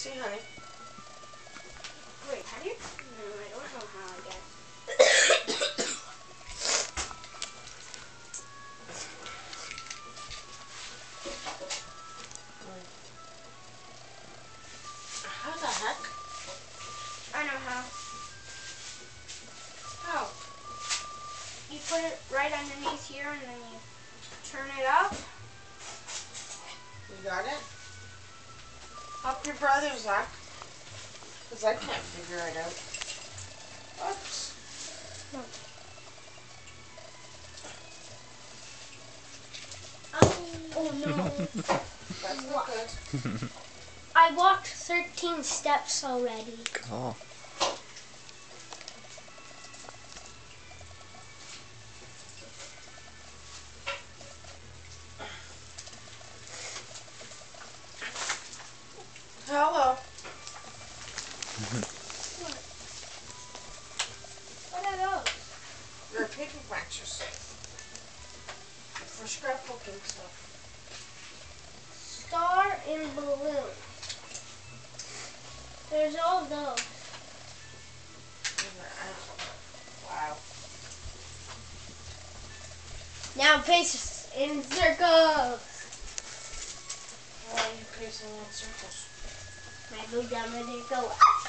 see, honey. Wait, how do you? No, I don't know how I guess. How the heck? I know how. How? You put it right underneath here and then you turn it up. You got it? Help your brother, Zack. Because I can't figure it out. Oops. Oh no. That's not good. I walked 13 steps already. Cool. Hello. What are those? Your paper matches. For scrapbooking stuff. Star and balloon. There's all those. Wow. Now paste in circles. Why are you pacing in circles? My blue gum ready to go.